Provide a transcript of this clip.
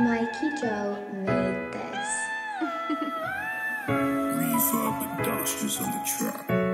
Mikey Joe made this. Lisa Productions on the track.